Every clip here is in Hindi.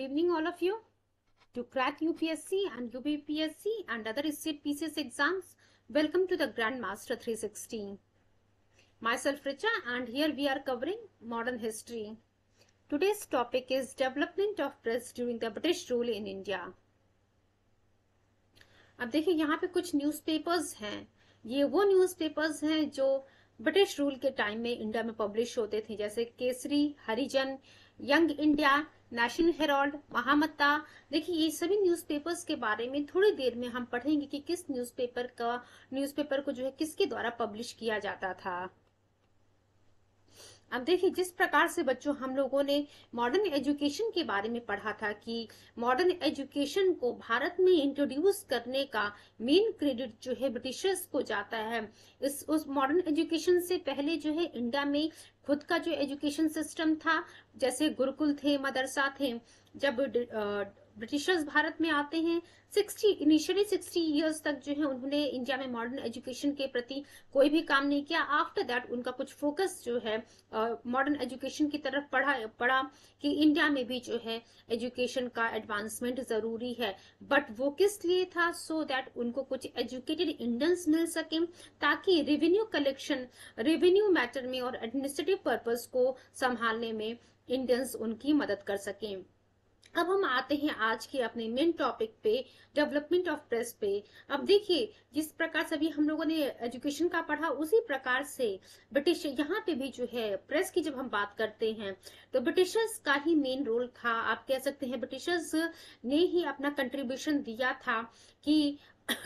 Good evening, all of you. To crack UPSC and UPPSC and other state PCS exams, welcome to the Grandmaster 360. Myself Richa and here we are covering modern history. Today's topic is development of press during the British rule in India. अब देखिए यहाँ पे कुछ न्यूज़पेपर्स हैं ये वो न्यूज़पेपर्स हैं जो ब्रिटिश रूल के टाइम में इंडिया में पब्लिश होते थे जैसे Kesari Harijan Young India National Herald, महामत्ता। देखिए, ये सभी न्यूज़पेपर्स के बारे में थोड़ी देर में हम पढ़ेंगे कि किस न्यूज़पेपर का न्यूज़पेपर को जो है किसके द्वारा पब्लिश किया जाता था। अब देखिए, जिस प्रकार से बच्चों, हम लोगों ने मॉडर्न एजुकेशन के बारे में पढ़ा था कि मॉडर्न एजुकेशन को भारत में इंट्रोड्यूस करने का मेन क्रेडिट जो है ब्रिटिशर्स को जाता है। इस, उस मॉडर्न एजुकेशन से पहले जो है इंडिया में खुद का जो एजुकेशन सिस्टम था, जैसे गुरुकुल थे, मदरसा थे, जब ब्रिटिशर्स भारत में आते हैं। 60 इनिशियली 60 इयर्स तक जो है उन्होंने इंडिया में मॉडर्न एजुकेशन के प्रति कोई भी काम नहीं किया। आफ्टर दैट उनका कुछ फोकस जो है मॉडर्न uh, एजुकेशन की तरफ़ पढ़ा पढ़ा कि इंडिया में भी जो है एजुकेशन का एडवांसमेंट ज़रूरी है। बट वो किस लिए था? सो so दैट उनको कुछ एजुकेटेड इंडियंस मिल सके ताकि रेवेन्यू कलेक्शन रेवेन्यू मैटर में और एडमिनिस्ट्रेटिव पर्पज को संभालने में इंडियंस उनकी मदद कर सकें। अब हम आते हैं आज के अपने मेन टॉपिक पे डेवलपमेंट ऑफ़ प्रेस पे। अब देखिए जिस प्रकार से अभी हम लोगों ने एजुकेशन का पढ़ा उसी प्रकार से ब्रिटिश यहाँ पे भी जो है प्रेस की जब हम बात करते हैं तो ब्रिटिशर्स का ही मेन रोल था। आप कह सकते हैं ब्रिटिशर्स ने ही अपना कंट्रीब्यूशन दिया था कि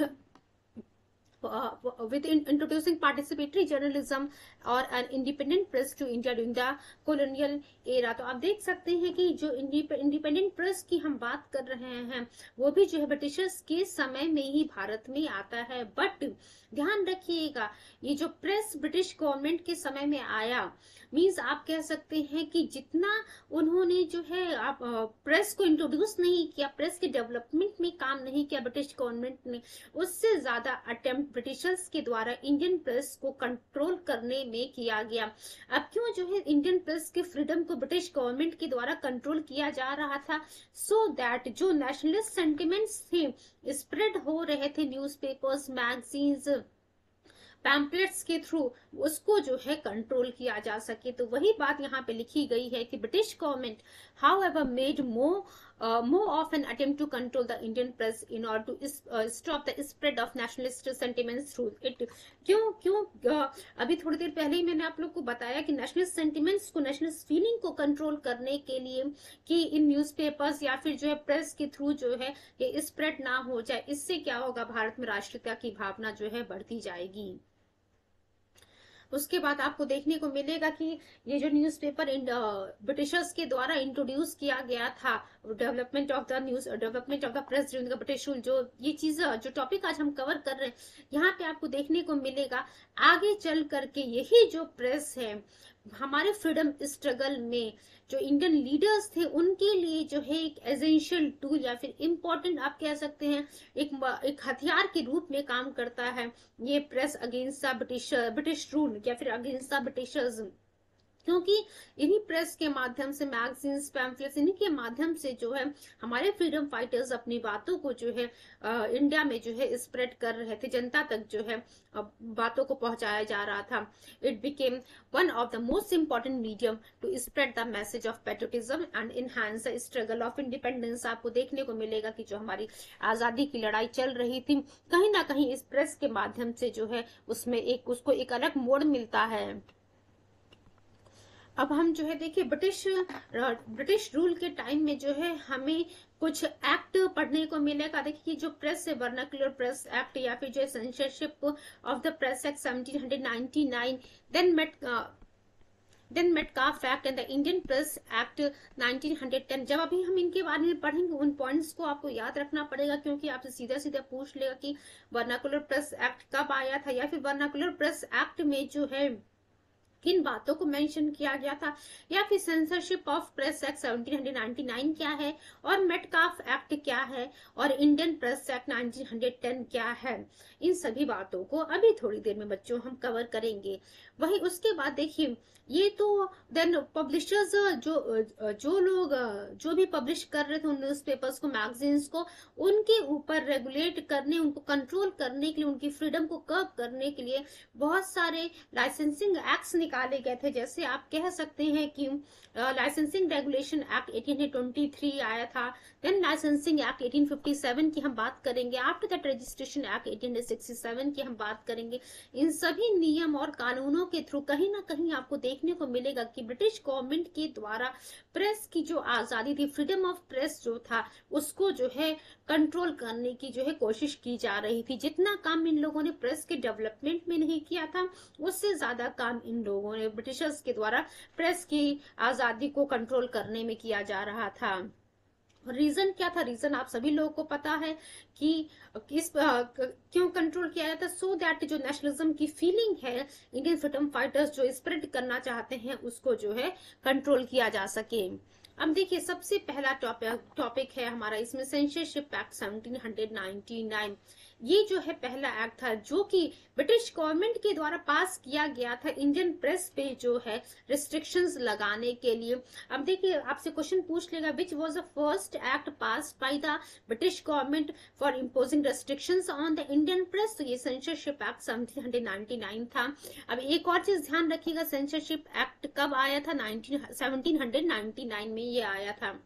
in, introducing participatory journalism और an independent press to India during the colonial era. तो आप देख सकते हैं कि जो इंडिपेंडेंट प्रेस की हम बात कर रहे हैं, वो भी जो है ब्रिटिशर्स के समय में ही भारत में आता है। बट ध्यान रखिएगा, ये जो प्रेस ब्रिटिश गवर्नमेंट के समय में आया मीन्स आप कह सकते हैं कि जितना उन्होंने जो है, आप प्रेस को इंट्रोड्यूस नहीं किया प्रेस के डेवलपमेंट में काम नहीं किया ब्रिटिश गवर्नमेंट ने, उससे ज़्यादा अटेम्प्ट ब्रिटिशर्स के द्वारा इंडियन प्रेस को कंट्रोल करने में किया गया। अब क्यों जो है इंडियन प्रेस के फ्रीडम को ब्रिटिश गवर्नमेंट के द्वारा कंट्रोल किया जा रहा था? सो so दैट जो नेशनलिस्ट सेंटिमेंट्स थे स्प्रेड हो रहे थे न्यूज़पेपर्स मैगजीन्स पैम्पलेट्स के थ्रू उसको जो है कंट्रोल किया जा सके। तो वही बात यहाँ पे लिखी गई है कि British government however made more more of an attempt to control the Indian press in order to uh, stop the spread of nationalist sentiments through it. क्यों क्यों uh, अभी थोड़ी देर पहले ही मैंने आप लोग को बताया कि नेशनलिस्ट सेंटिमेंट्स को नेशनलिस्ट फीलिंग को कंट्रोल करने के लिए कि इन न्यूज़पेपर्स या फिर जो है प्रेस के थ्रू जो है ये स्प्रेड ना हो जाए इससे क्या होगा भारत में राष्ट्रीयता की भावना जो है बढ़ती जाएगी उसके बाद आपको देखने को मिलेगा कि ये जो न्यूज़पेपर ब्रिटिशर्स के द्वारा इंट्रोड्यूस किया गया था development of the news development of the press during the British rule जो ये चीज़ जो टॉपिक आज हम कवर कर रहे हैं, यहाँ पे आपको देखने को मिलेगा, आगे चल करके यही जो प्रेस है हमारे फ्रीडम स्ट्रगल में जो इंडियन लीडर्स थे, उनके लिए जो है एक एजेंशियल टूल या फिर इम्पोर्टेंट आप कह सकते हैं, एक एक हथियार के रूप में काम करता है। ये press against the British British rule या फिर अगेंस्ट द ब्रिटिशर्स क्योंकि इन्हीं प्रेस के माध्यम से मैगजीन्स पैम्फलेट्स इन्हीं के माध्यम से जो है, हमारे फ्रीडम फाइटर्स अपनी बातों को जो है इंडिया में जो है स्प्रेड कर रहे थे। जनता तक जो है बातों को पहुँचाया जा रहा था। It became one of the most important medium to spread the message of patriotism and enhance the struggle of independence आपको देखने को मिलेगा कि जो हमारी आज़ादी की लड़ाई चल रही थी, कहीं ना कहीं इस प्रेस के माध्यम से जो है, उसमें एक, उसको एक अलग मोड़ मिलता है। अब हम जो है, देखिए, ब्रिटिश ब्रिटिश रूल के टाइम में जो है, हमें कुछ एक्ट पढ़ने को मिलेगा देखिए जो प्रेस है, वर्नाकुलर प्रेस एक्ट या फिर जो है censorship of the press act 1799 then Met then Metcalfe act and the Indian press act 1910 जब अभी हम इनके बारे में पढ़ेंगे, उन पॉइंट्स को आपको याद रखना पड़ेगा, क्योंकि आपसे सीधा सीधा पूछ लेगा कि वर्नाकुलर प्रेस एक्ट कब आया था या फिर वर्नाकुलर प्रेस एक्ट में जो है किन बातों को मेंशन किया गया था? या फिर सेंसरशिप ऑफ़ प्रेस एक्ट 1799 क्या है? और मेटकाफ एक्ट क्या है? और इंडियन प्रेस एक्ट 1910 क्या है? इन सभी बातों को अभी थोड़ी देर में बच्चों हम कवर करेंगे। वही उसके बाद देखिए, ये तो देन पब्लिशर्स जो जो लोग, जो भी पब्लिश कर रहे थे उन न्यूज़पेपर्स को मैगजीन्स को, उनके ऊपर रेगुलेट करने, उनको कंट्रोल करने के लिए, उनकी फ्रीडम को कर्व करने के लिए बहुत सारे लाइसेंसिंग एक्ट्स निकाले गए थे। जैसे आप कह सकते हैं कि लाइसेंसिंग रेगुलेशन एक्ट 1823 आया था। देन लाइसेंसिंग एक्ट 1857 की हम बात करेंगे। आफ्टर दैट रजिस्ट्रेशन एक्ट 1867 की हम बात करेंगे। इन सभी नियम और कानूनों के थ्रू कहीं ना कहीं आपको देखने को मिलेगा कि ब्रिटिश गवर्नमेंट के द्वारा प्रेस की जो आज़ादी थी फ्रीडम ऑफ़ प्रेस जो था, उसको जो है कंट्रोल करने की जो है कोशिश की जा रही थी। जितना काम इन लोगों ने प्रेस के डेवलपमेंट में नहीं किया था, उससे ज़्यादा काम इन लोगों ने ब्रिटिशर्स के द्वारा प्रेस की आज़ादी आज़ादी को कंट्रोल करने में किया जा रहा था। रीजन क्या था? रीजन आप सभी लोगों को पता है कि किस क्यों कंट्रोल किया जाता है? सो दैट जो नेशनलिज्म की फीलिंग है इंडियन फ्रीडम फाइटर्स जो स्प्रेड करना चाहते हैं, उसको जो है कंट्रोल किया जा सके। अब देखिए, सबसे पहला टॉपिक टॉपिक है हमारा इसमें सेंसरशिप एक्ट 1799 ये जो है पहला एक्ट था, जो कि ब्रिटिश गवर्नमेंट के द्वारा पास किया गया था इंडियन प्रेस पे जो है रिस्ट्रिक्शंस लगाने के लिए। अब देखिए, आपसे क्वेश्चन पूछ लेगा which was the first act pass by the British government for imposing restrictions on the Indian press तो ये सेंसरशिप एक्ट सेवनटीन था। अब एक और चीज़ ध्यान रखिएगा सेंसरशिप एक्ट कब आया था? नाइनटीन में ये आया था।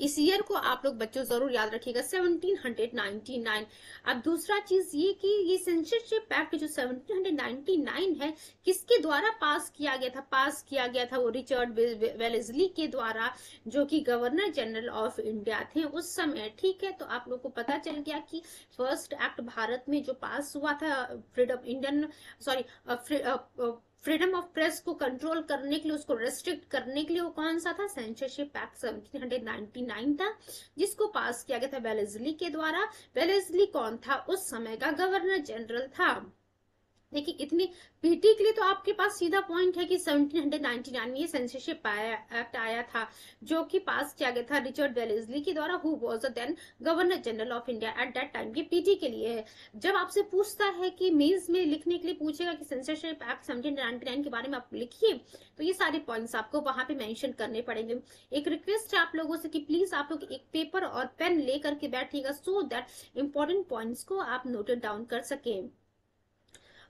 इस ईयर को आप लोग बच्चों ज़रूर याद रखिएगा 1799 अब दूसरा चीज़ ये कि ये सेंसरशिप एक्ट जो 1799 है, किसके द्वारा पास किया गया था? पास किया गया था वो रिचर्ड वेलेजली के द्वारा, जो कि गवर्नर जनरल ऑफ़ इंडिया थे उस समय, ठीक है? तो आप लोग को पता चल गया कि फ़र्स्ट एक्ट भारत में जो पास हुआ था freedom Indian sorry freedom of press को कंट्रोल करने के लिए, उसको रेस्ट्रिक्ट करने के लिए वो कौन सा था? सेंसरशिप एक्ट 1799 था, जिसको पास किया गया था वेलेजली के द्वारा। वेलेजली कौन था? उस समय का गवर्नर जनरल था। देखिए इतनी पीटी के लिए तो आपके पास सीधा पॉइंट है कि 1799 में सेंसरशिप एक्ट आया था, जो कि पास किया गया था रिचर्ड वेलेजली के द्वारा who was then governor general of India at that time ये पीटी के लिए है। जब आपसे पूछता है कि मेंस में लिखने के लिए पूछेगा कि सेंसरशिप एक्ट 1799 के बारे में आप लिखिए तो ये सारे पॉइंट्स आपको वहाँ पे मेंशन करने पड़ेंगे। एक रिक्वेस्ट है आप लोगों से कि प्लीज़ आप लोग एक पेपर और पेन लेकर के बैठिएगा सो दैट इम्पोर्टेंट पॉइंट्स को आप नोटेड डाउन कर सकें।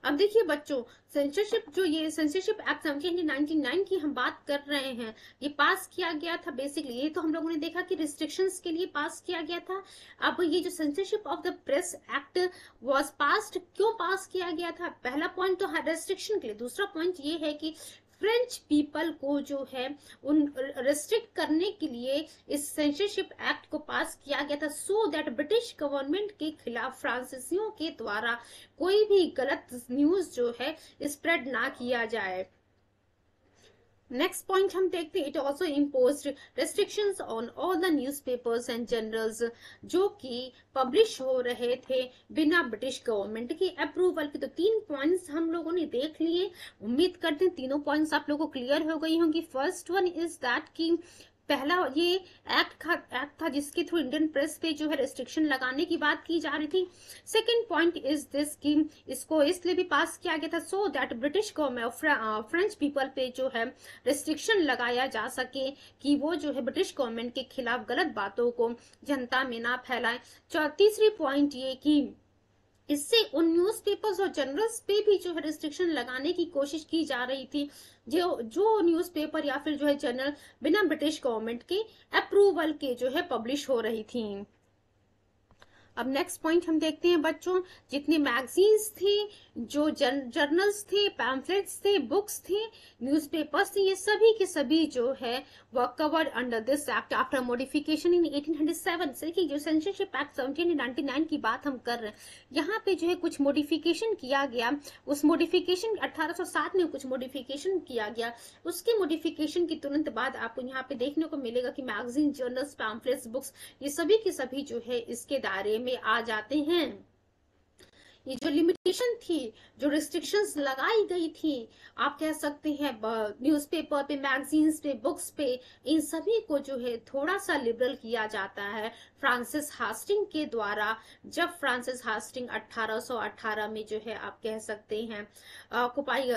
अब देखिए बच्चों सेंसरशिप जो ये सेंसरशिप एक्ट सेवनटीन की हम बात कर रहे हैं, ये पास किया गया था बेसिकली ये तो हम लोगों ने देखा कि रिस्ट्रिक्शन के लिए पास किया गया था। अब ये जो censorship of the press act was pass क्यों पास किया गया था? पहला पॉइंट तो रेस्ट्रिक्शन के लिए, दूसरा पॉइंट ये है कि फ्रेंच पीपल को जो है, उन रेस्ट्रिक्ट करने के लिए इस सेंसरशिप एक्ट को पास किया गया था सो दैट ब्रिटिश गवर्नमेंट के खिलाफ फ्रांसीसियों के द्वारा कोई भी गलत न्यूज़ जो है स्प्रेड ना किया जाए। नेक्स्ट पॉइंट हम देखते हैं it also impose restriction on all the news papers and journals जो कि पब्लिश हो रहे थे बिना ब्रिटिश गवर्नमेंट की अप्रूवल के। तो तीन पॉइंट्स हम लोगों ने देख लिए। उम्मीद करते हैं तीनों पॉइंट्स आप लोगों को क्लियर हो गई होंगी। फ़र्स्ट वन इज़ दैट की पहला ये एक्ट था एक्ट था जिसके थ्रू इंडियन प्रेस पे जो है रेस्ट्रिक्शन लगाने की बात की जा रही थी। सेकेंड पॉइंट इज़ दिस कि इसको इसलिए भी पास किया गया था so that British government French people पे जो है रेस्ट्रिक्शन लगाया जा सके कि वो जो है ब्रिटिश गवर्नमेंट के खिलाफ गलत बातों को जनता में ना फैलाए। तीसरी पॉइंट ये कि इससे उन न्यूज़पेपर्स और जर्नल्स पे भी जो है रिस्ट्रिक्शन लगाने की कोशिश की जा रही थी, जो जो न्यूज़पेपर या फिर जो है जर्नल बिना ब्रिटिश गवर्नमेंट के अप्रूवल के जो है पब्लिश हो रही थी। अब नेक्स्ट पॉइंट हम देखते हैं बच्चों, जितने मैगजीन्स थे, जो जर्नल्स थे पैम्फलेट्स थे बुक्स थे न्यूज़पेपर्स थे, ये सभी के सभी जो है वह covered under this act after modification in 1807 से कि जो सेंसरशिप एक्ट 1799 की बात हम कर रहे हैं। यहाँ पे जो है कुछ मॉडिफिकेशन किया गया। उस मॉडिफिकेशन 1807 में कुछ मॉडिफिकेशन किया गया। उसके मॉडिफिकेशन की तुरंत बाद आपको यहाँ पे देखने को मिलेगा कि मैगजीन जर्नल्स पैम्फलेट्स बुक्स ये सभी के सभी जो है, इसके दायरे में आ जाते हैं। ये जो लिमिटेशन थी, जो रिस्ट्रिक्शंस लगाई गई थी, आप कह सकते हैं न्यूज़पेपर पे मैगजीन्स पे बुक्स पे, इन सभी को जो है थोड़ा सा लिबरल किया जाता है। फ्रांसिस हास्टिंग के द्वारा, जब फ्रांसिस हास्टिंग 1818 में जो है आप कह सकते हैं ऑक्युपाई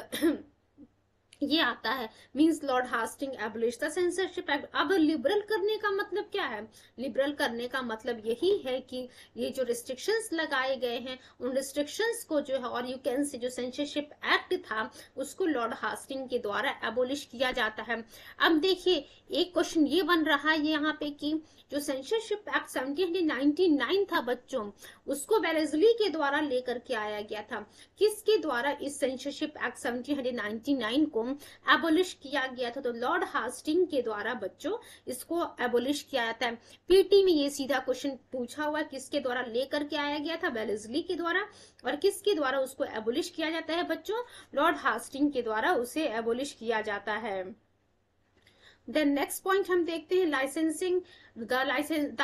ये आता है। Means Lord Hasting abolish the censorship act अब लिबरल करने का मतलब क्या है? लिबरल करने का मतलब यही है कि ये जो रिस्ट्रिक्शंस लगाए गए हैं, उन रिस्ट्रिक्शंस को जो है, और यू कैन से जो सेंसरशिप एक्ट था, उसको लॉर्ड हास्टिंग के द्वारा एबोलिश किया जाता है। अब देखिए, एक क्वेश्चन ये बन रहा है यहाँ पे कि जो सेंसरशिप एक्ट सेवनटीन था बच्चों, उसको वेलेजली के द्वारा लेकर के आया गया था। किसके द्वारा इस सेंसरशिप एक्ट सेवनटीन को एबोलिश किया गया था। तो लॉर्ड हास्टिंग के द्वारा बच्चों, इसको एबोलिश किया जाता है। पीटी में ये सीधा क्वेश्चन पूछा हुआ किसके द्वारा लेकर के आया गया था? वेलेजली के द्वारा। और किसके द्वारा उसको एबोलिश किया जाता है बच्चों? लॉर्ड हास्टिंग के द्वारा उसे एबोलिश किया जाता है। देन नेक्स्ट पॉइंट हम देखते हैं लाइसेंसिंग द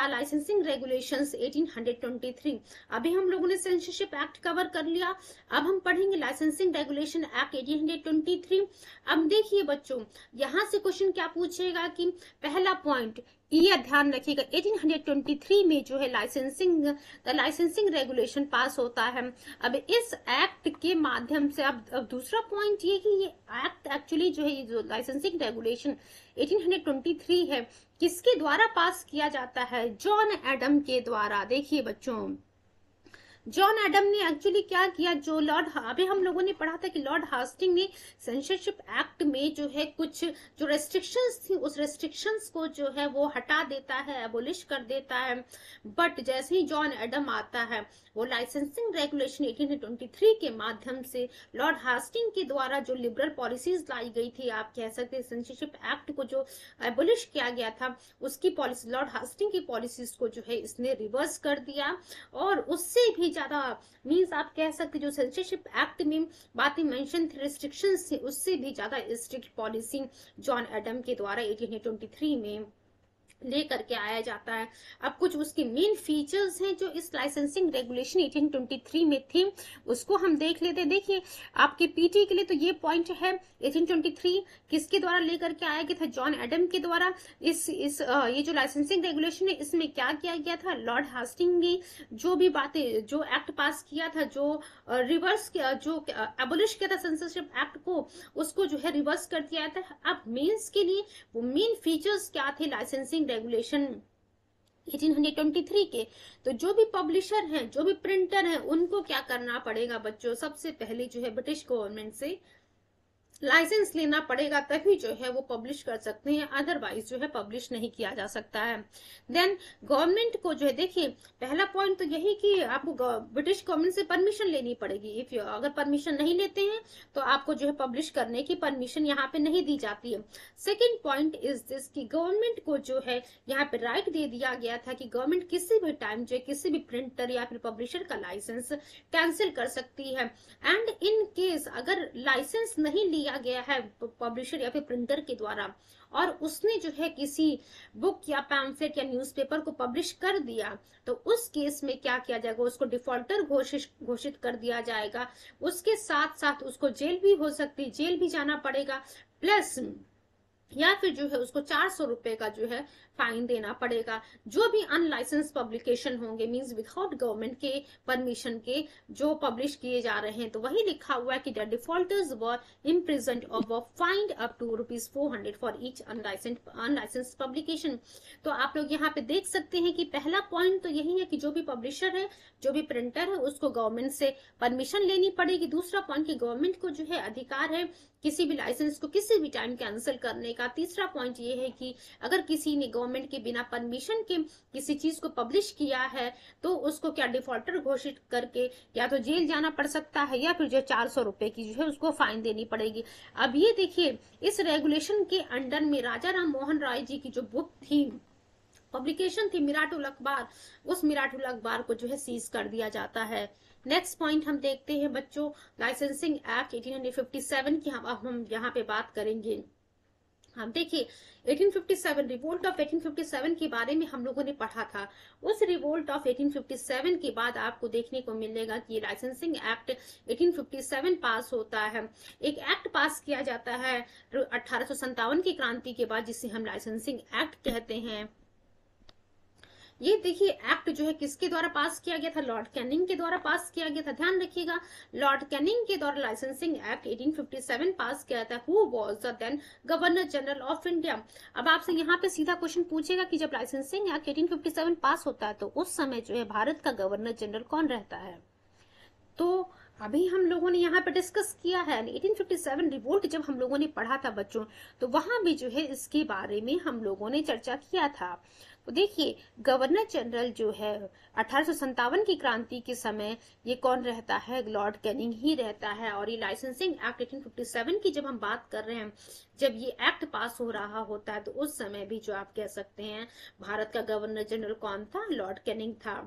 लाइसेंसिंग रेगुलेशन 1823 अभी हम लोगों ने सेंसरशिप एक्ट कवर कर लिया। अब हम पढ़ेंगे लाइसेंसिंग रेगुलेशन एक्ट 1823 अब देखिए बच्चों, यहाँ से क्वेश्चन क्या पूछेगा कि पहला पॉइंट ये ध्यान रखिएगा 1823 में जो है लाइसेंसिंग लाइसेंसिंग रेगुलेशन पास होता है। अब इस एक्ट के माध्यम से अब, अब दूसरा पॉइंट ये कि ये एक्ट एक्चुअली जो है ये जो लाइसेंसिंग रेगुलेशन 1823 है किसके द्वारा पास किया जाता है? जॉन एडम के द्वारा। देखिए बच्चों जॉन एडम ने एक्चुअली क्या किया, जो लॉर्ड अभी हम लोगों ने पढ़ा था कि लॉर्ड हास्टिंग ने सेंसरशिप एक्ट में जो है कुछ, जो रेस्ट्रिक्शंस थी, उस रेस्ट्रिक्शंस को जो है वो हटा देता है एबोलिश कर देता है। बट जैसे ही जॉन एडम आता है, वो लाइसेंसिंग रेगुलेशन 1823 के माध्यम से लॉर्ड हास्टिंग के द्वारा जो लिबरल पॉलिसीज़ लाई गई थी, आप कह सकते सेंसरशिप एक्ट को जो एबोलिश किया गया था, उसकी पॉलिसी लॉर्ड हास्टिंग की पॉलिसीज़ को जो है इसने रिवर्स कर दिया। और उससे भी ज़्यादा मीन्स आप कह सकते जो सेंसरशिप एक्ट में बातें मेंशन थी रिस्ट्रिक्शन थी उससे भी ज़्यादा स्ट्रिक्ट पॉलिसी जॉन एडम के द्वारा एटीन में लेकर के आया जाता है। अब कुछ उसके मेन फीचर्स हैं जो इस लाइसेंसिंग रेगुलेशन 1823 में थी, उसको हम देख लेते देखिए, आपके पीटी के लिए तो ये पॉइंट है 1823 किसके द्वारा लेकर के आया गया था? जॉन एडम के द्वारा। इस इस ये जो लाइसेंसिंग रेगुलेशन है, इसमें क्या किया गया था? लॉर्ड हास्टिंग ने जो भी बातें, जो एक्ट पास किया था, जो रिवर्स जो एबोलिश किया था सेंसरशिप एक्ट को, उसको जो है रिवर्स कर दिया था। अब मेन्स के लिए, वो मेन फीचर्स क्या थे लाइसेंसिंग रेगुलेशन 1823 के तो जो भी पब्लिशर हैं, जो भी प्रिंटर हैं, उनको क्या करना पड़ेगा बच्चों? सबसे पहले जो है ब्रिटिश गवर्नमेंट से लाइसेंस लेना पड़ेगा, तभी जो है वो पब्लिश कर सकते हैं अदरवाइज़ जो है पब्लिश नहीं किया जा सकता है। देन गवर्नमेंट को जो है, देखिए, पहला पॉइंट तो यही कि आपको ब्रिटिश गवर्नमेंट से परमिशन लेनी पड़ेगी। इफ़ अगर परमिशन नहीं लेते हैं तो आपको जो है पब्लिश करने की परमिशन यहाँ पे नहीं दी जाती है। सेकेंड पॉइंट इज़ दिस की गवर्नमेंट को जो है, यहाँ पे राइट दे दिया गया था कि गवर्नमेंट किसी भी टाइम जो है, किसी भी प्रिंटर या फिर पब्लिशर का लाइसेंस कैंसिल कर सकती है। एंड इन केस अगर लाइसेंस नहीं लिया किया गया है पब्लिशर या फिर प्रिंटर के द्वारा। और उसने जो है किसी बुक या पैम्फलेट या न्यूज़पेपर को पब्लिश कर दिया तो उस केस में क्या किया जाएगा? उसको डिफॉल्टर घोषित घोषित कर दिया जाएगा। उसके साथ साथ उसको जेल भी हो सकती, जेल भी जाना पड़ेगा। प्लस या फिर जो है उसको चार सौ रुपए का जो है फाइन देना पड़ेगा। जो भी अनलाइसेंस पब्लिकेशन होंगे मींस विदाउट गवर्नमेंट के परमिशन के जो पब्लिश किए जा रहे हैं तो वही लिखा हुआ है कि द डिफॉल्टर्स वर इम्प्रिजेंट और fined up to rupees four hundred for each unlicense publication तो आप लोग यहाँ पे देख सकते हैं कि पहला पॉइंट तो यही है कि जो भी पब्लिशर है, जो भी प्रिंटर है, उसको गवर्नमेंट से परमिशन लेनी पड़ेगी। दूसरा पॉइंट की गवर्नमेंट को जो है अधिकार है किसी भी लाइसेंस को किसी भी टाइम कैंसिल करने का। तीसरा पॉइंट ये है कि अगर किसी ने गवर्नमेंट के बिना परमिशन के किसी चीज़ को पब्लिश किया है तो उसको क्या डिफॉल्टर घोषित करके या तो जेल जाना पड़ सकता है या फिर जो चार सौ रुपए की जो है उसको फाइन देनी पड़ेगी। अब ये देखिए, इस रेगुलेशन के अंडर में राजा राम मोहन राय जी की जो बुक थी पब्लिकेशन थी मिराटुल अखबार, उस मिराटुल अखबार को जो है सीज कर दिया जाता है। नेक्स्ट पॉइंट हम देखते हैं बच्चों लाइसेंसिंग एक्ट 1857 की हम अब हम यहाँ पे बात करेंगे। हम देखिए 1857 रिवोल्ट ऑफ़ 1857 के बारे में हम लोगों ने पढ़ा था। उस रिवोल्ट ऑफ़ 1857 के बाद आपको देखने को मिलेगा कि लाइसेंसिंग एक्ट 1857 पास होता है। एक एक्ट पास किया जाता है अठारह की क्रांति के बाद, जिसे हम लाइसेंसिंग एक्ट कहते हैं। ये देखिए एक्ट जो है किसके द्वारा पास किया गया था? लॉर्ड कैनिंग के द्वारा पास किया गया था। ध्यान रखिएगा लॉर्ड कैनिंग के द्वारा लाइसेंसिंग एक्ट 1857 पास किया था। Who was the then governor general of India अब आपसे यहाँ पे सीधा क्वेश्चन पूछेगा कि जब लाइसेंसिंग एक्ट 1857 पास होता है तो उस समय जो है भारत का गवर्नर जनरल कौन रहता है? तो अभी हम लोगों ने यहाँ पे डिस्कस किया है। 1857 रिवोल्ट जब हम लोगों ने पढ़ा था बच्चों तो वहाँ भी जो है इसके बारे में हम लोगों ने चर्चा किया था। देखिए, गवर्नर जनरल जो है, अठारह की क्रांति के समय ये कौन रहता है? लॉर्ड कैनिंग ही रहता है और ये लाइसेंसिंग एक्ट 1857 की जब हम बात कर रहे हैं, जब ये एक्ट पास हो रहा होता है तो उस समय भी जो आप कह सकते हैं, भारत का गवर्नर जनरल कौन था? लॉर्ड कैनिंग था।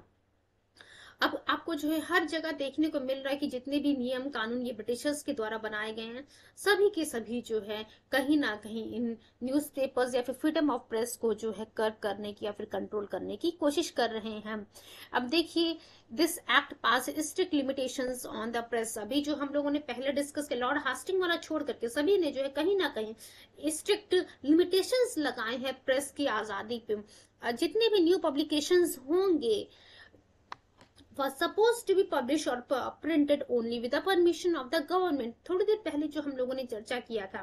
अब आपको जो है हर जगह देखने को मिल रहा है कि जितने भी नियम कानून ये ब्रिटिशर्स के द्वारा बनाए गए हैं, सभी के सभी जो है कहीं ना कहीं इन न्यूज़पेपर्स या फिर फ्रीडम ऑफ़ प्रेस को जो है कर करने की या फिर कंट्रोल करने की कोशिश कर रहे हैं। अब देखिए this act pass strict limitation on the press अभी जो हम लोगों ने पहले डिस्कस किया लॉर्ड हास्टिंग वाला छोड़ करके सभी ने जो है कहीं ना कहीं स्ट्रिक्ट लिमिटेशंस लगाए हैं प्रेस की आज़ादी पे। जितने भी न्यू पब्लिकेशंस होंगे was supposed to be published or printed only with the permission of the government. थोड़ी देर पहले जो हम लोगों ने चर्चा किया था,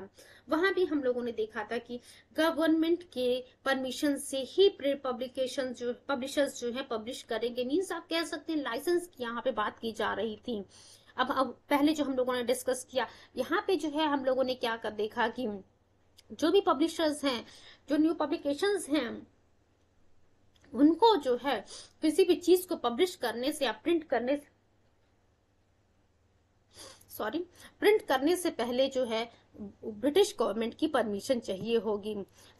वहाँ भी हम लोगों ने देखा था कि गवर्नमेंट के परमिशन से ही पब्लिकेशन जो पब्लिशर्स जो है पब्लिश करेंगे। मीन्स आप कह सकते हैं लाइसेंस की यहाँ पे बात की जा रही थी। अब अब पहले जो हम लोगों ने डिस्कस किया, यहाँ पे जो है हम लोगों ने क्या कर देखा कि जो भी पब्लिशर्स हैं, जो न्यू पब्लिकेशंस हैं उनको जो है किसी भी चीज़ को पब्लिश करने से या प्रिंट करने से सॉरी प्रिंट करने से पहले जो है ब्रिटिश गवर्नमेंट की परमिशन चाहिए होगी।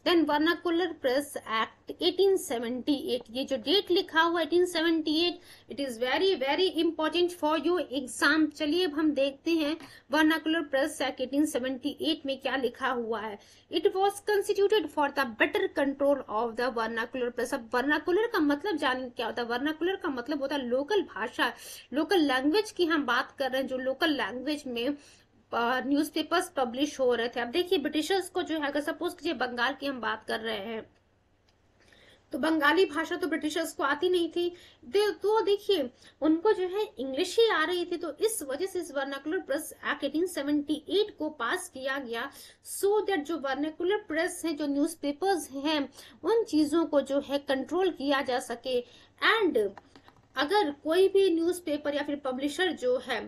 देन वर्नाकुलर प्रेस एक्ट 1878 ये जो डेट लिखा हुआ 1878 it is very very important for you exam चलिए अब हम देखते हैं वर्नाकुलर प्रेस एक्ट 1878 में क्या लिखा हुआ है। It was constituted for the better control of the vernacular press अब वर्नाकुलर का मतलब जान, क्या होता है? वर्नाकुलर का मतलब होता है लोकल भाषा लोकल लैंग्वेज की हम बात कर रहे हैं, जो लोकल लैंग्वेज में न्यूज़पेपर्स पब्लिश हो रहे थे। अब देखिए ब्रिटिशर्स को जो है अगर सपोज़ कीजिए बंगाल की हम बात कर रहे हैं तो बंगाली भाषा तो ब्रिटिशर्स को आती नहीं थी। दे, तो देखिए उनको जो है इंग्लिश ही आ रही थी। तो इस वजह से इस वर्नाकुलर प्रेस एक्ट 1878 को पास किया गया। सो so दैट जो वर्नाकुलर प्रेस है जो न्यूज़पेपर्स हैं उन चीज़ों को जो है कंट्रोल किया जा सके। एंड अगर कोई भी न्यूज़पेपर या फिर पब्लिशर जो है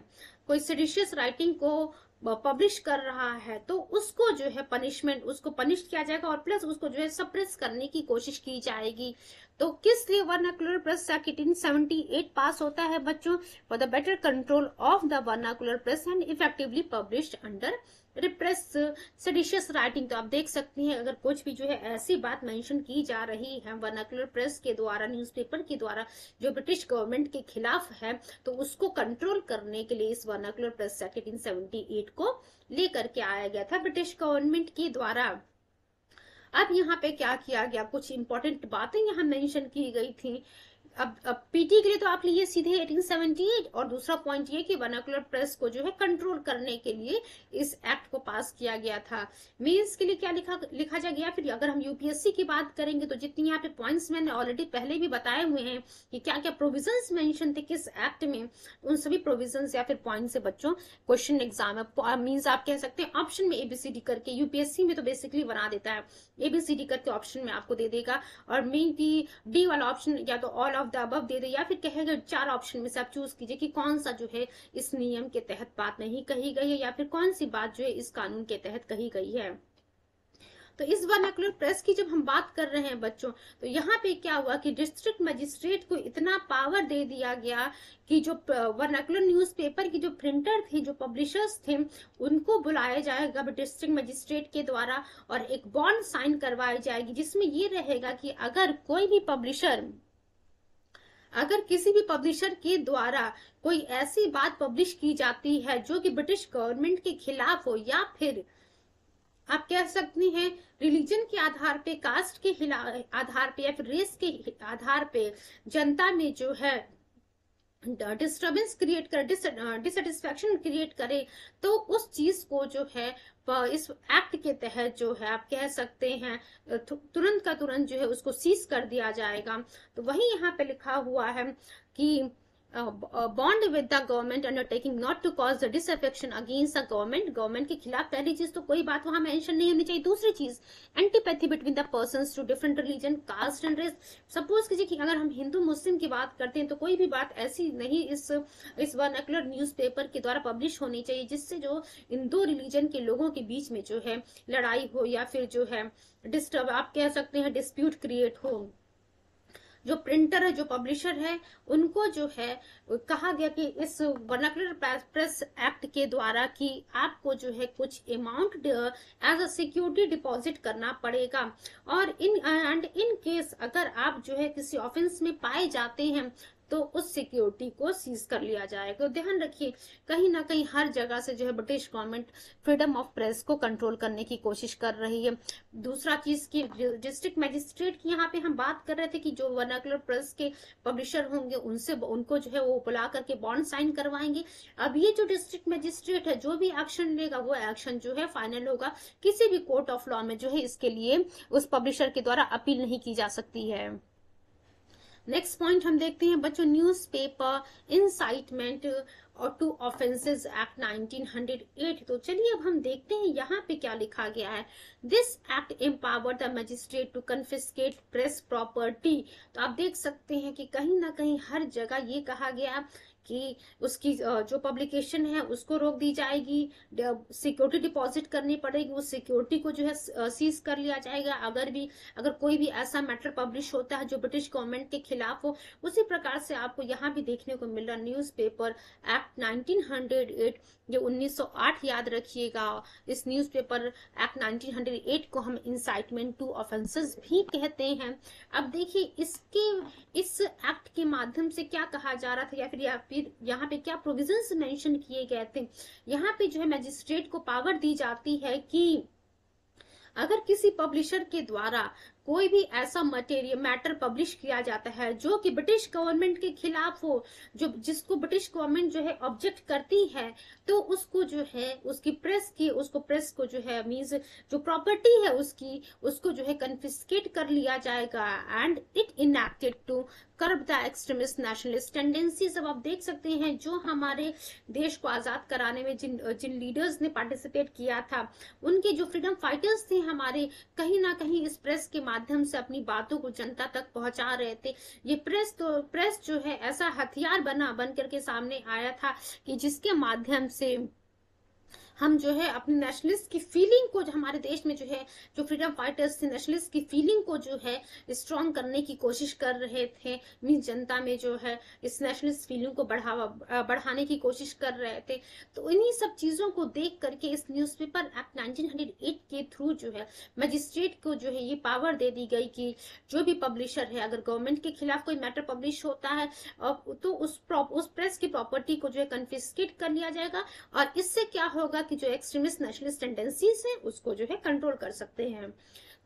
कोई सेडिशियस राइटिंग को पब्लिश कर रहा है तो उसको जो है पनिशमेंट उसको पनिश किया जाएगा और प्लस उसको जो है सप्रेस करने की कोशिश की जाएगी। तो किस लिए vernacular press seventy eight pass होता है बच्चों? For the better control of the vernacular press and effectively publish under repress seditious writing तो आप देख सकते हैं, अगर कुछ भी जो है ऐसी बात मेंशन की जा रही है वर्नाकुलर प्रेस के द्वारा न्यूज़पेपर के द्वारा, जो ब्रिटिश गवर्नमेंट के खिलाफ है तो उसको कंट्रोल करने के लिए इस वर्नाकुलर प्रेस एक्ट 1878 को लेकर के आया गया था ब्रिटिश गवर्नमेंट के द्वारा। अब यहाँ पे क्या किया गया? कुछ इंपॉर्टेंट बातें यहाँ मेंशन की गई थी। अब अब पीटी के लिए तो आप लिए सीधे 1878 और दूसरा पॉइंट ये कि वर्नाकुलर प्रेस को जो है कंट्रोल करने के लिए इस एक्ट को पास किया गया था। मेंस के लिए क्या लिखा लिखा जा गया? फिर अगर हम यूपीएससी की बात करेंगे तो जितनी यहाँ पे पॉइंट्स मैंने ऑलरेडी पहले भी बताए हुए हैं कि क्या क्या प्रोविज़न मेंशन थे किस एक्ट में, उन सभी प्रोविज़न या फिर पॉइंट से बच्चों क्वेश्चन एग्ज़ाम मीन्स आप कह सकते हैं ऑप्शन में एबीसीडी करके यूपीएससी में तो बेसिकली बना देता है। एबीसीडी करके ऑप्शन में आपको दे देगा। और मेन की डी वाला ऑप्शन या तो ऑल ऑफ़ द अबव दे दे या फिर कहेगा चार ऑप्शन में से आप चूज़ कीजिए कि कौन सा जो है इस नियम के तहत बात नहीं कही गई है या फिर कौन सी बात जो है इस कानून के तहत कही गई है। तो इस वर्नाकुलर प्रेस की जब हम बात कर रहे हैं बच्चों तो यहाँ पे क्या हुआ कि डिस्ट्रिक्ट मजिस्ट्रेट को इतना पावर दे दिया गया कि जो वर्नाकुलर न्यूज़पेपर की जो प्रिंटर थे, जो पब्लिशर्स थे, उनको बुलाया जाएगा डिस्ट्रिक्ट मजिस्ट्रेट के द्वारा और एक बॉन्ड साइन करवाई जाएगी, जिसमें ये रहेगा कि अगर कोई भी पब्लिशर अगर किसी भी पब्लिशर के द्वारा कोई ऐसी बात पब्लिश की जाती है जो कि ब्रिटिश गवर्नमेंट के खिलाफ हो या फिर आप कह सकती हैं रिलीजन के आधार पे कास्ट के आधार पे या फिर रेस के आधार पे जनता में जो है डिस्टर्बेंस क्रिएट करे डिसटिस्फेक्शन क्रिएट करे तो उस चीज़ को जो है इस एक्ट के तहत जो है, आप कह सकते हैं तुरंत का तुरंत जो है उसको सीज कर दिया जाएगा। तो वही यहाँ पे लिखा हुआ है कि bond with the government undertaking not to cause the disaffection against the government government के खिलाफ पहली चीज़ तो कोई बात वहाँ मेंशन नहीं होनी चाहिए। दूसरी चीज़ antipathy between the person two different religion caste and race suppose कीजिए कि अगर हम हिंदू, मुस्लिम की बात करते हैं तो कोई भी बात ऐसी नहीं इस इस वर्नकुलर न्यूज़पेपर के द्वारा पब्लिश होनी चाहिए, जिससे जो इन दो रिलीजन के लोगों के बीच में जो है लड़ाई हो या फिर जो है डिस्टर्ब आप कह सकते हैं डिस्प्यूट क्रिएट हो। जो प्रिंटर है, जो पब्लिशर है, उनको जो है, कहा गया कि इस वर्नाकुलर प्रेस एक्ट के द्वारा कि आपको जो है कुछ amount as a security deposit करना पड़ेगा। और इन एंड इन केस अगर आप जो है किसी ऑफेंस में पाए जाते हैं तो उस सिक्योरिटी को सीज कर लिया जाएगा। ध्यान रखिए, कहीं ना कहीं हर जगह से जो है British government freedom of press को कंट्रोल करने की कोशिश कर रही है। दूसरा चीज़ की डिस्ट्रिक्ट मजिस्ट्रेट की यहाँ पे हम बात कर रहे थे कि जो वर्नाकुलर प्रेस के पब्लिशर होंगे, उनसे उनको जो है वो बुला करके बॉन्ड साइन करवाएँगे। अब ये जो डिस्ट्रिक्ट मैजिस्ट्रेट है, जो भी एक्शन लेगा, वो एक्शन जो है फाइनल होगा। किसी भी कोर्ट ऑफ़ लॉ में जो है इसके लिए उस पब्लिशर के द्वारा अपील नहीं की जा सकती है। नेक्स्ट पॉइंट हम देखते हैं, बच्चों न्यूज़ पेपर इंसाइटमेंट और टू ऑफेंसेस एक्ट 1908 तो चलिए अब हम देखते हैं यहाँ पे क्या लिखा गया है। This act empower the magistrate to confiscate press property तो आप देख सकते हैं कि कहीं ना कहीं हर जगह ये कहा गया कि उसकी जो पब्लिकेशन है उसको रोक दी जाएगी। सिक्योरिटी डिपॉजिट करनी पड़ेगी उस सिक्योरिटी को जो है सीज कर लिया जाएगा। अगर भी, अगर कोई भी ऐसा मैटर पब्लिश होता है जो ब्रिटिश गवर्नमेंट के खिलाफ हो, उसी प्रकार से आपको यहाँ भी देखने को मिल रहा न्यूज़ पेपर एक्ट 1908 ये 1908 याद रखिएगा, इस न्यूज़ पेपर एक्ट 1908 को हम इंसाइटमेंट टू ऑफेंसेस भी कहते हैं। अब देखिए, इसके, इस एक्ट के माध्यम से क्या कहा जा रहा था या फिर फिर यहाँ पे क्या प्रोविजंस मेंशन किए गए थे? यहाँ पे जो है मैजिस्ट्रेट को पावर दी जाती है कि अगर किसी पब्लिशर के द्वारा कोई भी ऐसा मटेरियल मैटर पब्लिश किया जाता है जो कि ब्रिटिश गवर्नमेंट के खिलाफ हो, जो जिसको ब्रिटिश गवर्नमेंट जो है ऑब्जेक्ट करती है तो उसको जो है, उसकी प्रेस की, उसको प्रेस को जो है मीन्स जो प्रॉपर्टी है उसकी, उसको जो है कन्फिस्केट कर लिया जाएगा and it enacted to curb the extremist nationalist tendency अब आप देख सकते हैं जो हमारे देश को आज़ाद कराने में जिन जिन लीडर्स ने पार्टिसिपेट किया था, उनके जो फ्रीडम फाइटर्स थे हमारे, कहीं ना कहीं इस प्रेस के माध्यम से अपनी बातों को जनता तक पहुँचा रहे थे। ये प्रेस तो प्रेस जो है ऐसा हथियार बना, बन करके सामने आया था कि जिसके माध्यम से हम जो है अपने नेशनलिस्ट की फीलिंग को जो हमारे देश में जो है, जो फ्रीडम फाइटर्स थे नेशनलिस्ट की फीलिंग को जो है स्ट्रॉन्ग करने की कोशिश कर रहे थे। मीन जनता में जो है, इस नेशनलिस्ट फीलिंग को बढ़ावा, बढ़ाने की कोशिश कर रहे थे। तो इन्हीं सब चीज़ों को देख करके इस न्यूज़पेपर एक्ट 1908 के थ्रू जो है मजिस्ट्रेट को जो है ये पावर दे दी गई कि जो भी पब्लिशर है, अगर गवर्नमेंट के खिलाफ कोई मैटर पब्लिश होता है तो उस उस प्रेस की प्रॉपर्टी को जो है कन्फिस्केट कर लिया जाएगा। और इससे क्या होगा की जो एक्सट्रीमिस्ट नेशनलिस्ट टेंडेंसीज हैं उसको जो है कंट्रोल कर सकते हैं।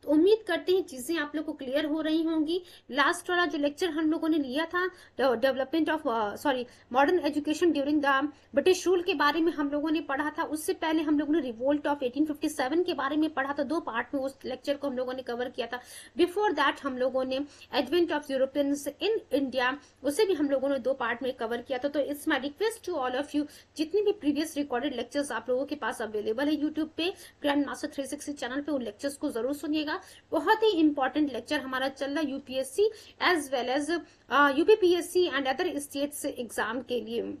तो उम्मीद करते हैं चीज़ें आप लोग को क्लियर हो रही होंगी। लास्ट वाला जो लेक्चर हम लोगों ने लिया था development of sorry modern education during the British rule के बारे में हम लोगों ने पढ़ा था। उससे पहले हम लोगों ने रिवोल्ट ऑफ़ 1857 के बारे में पढ़ा था। दो पार्ट में उस लेक्चर को हम लोगों ने कवर किया था। बिफोर दैट हम लोगों ने advent of Europeans in India उसे भी हम लोगों ने दो पार्ट में कवर किया था। तो it's my request to all of you जितने भी प्रीवियस रिकॉर्डेड लेक्चर्स आप लोगों के पास अवेलेबल है यूट्यूब पे ग्रैंड मास्टर थ्री चैनल पे, उन लेक्चर्स को ज़रूर सुनिएगा। जाएगा बहुत ही इंपॉर्टेंट लेक्चर हमारा चल रहा है UPSC as well as UPPSC and other states exam के लिए।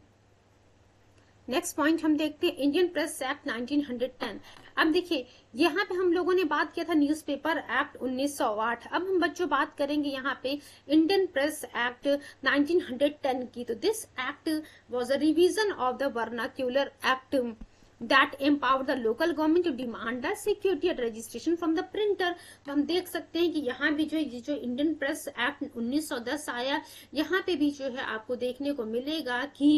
नेक्स्ट पॉइंट हम देखते हैं इंडियन प्रेस एक्ट 1910 अब देखिए, यहाँ पे हम लोगों ने बात किया था न्यूज़पेपर एक्ट 1908 अब हम बच्चों बात करेंगे यहाँ पे इंडियन प्रेस एक्ट 1910 की। तो this act was a revision of the vernacular act that empower the local government to demand the security at registration from the printer तो हम देख सकते हैं कि यहाँ भी जो है ये जो इंडियन प्रेस एक्ट 1910 आया यहाँ पे भी जो है आपको देखने को मिलेगा कि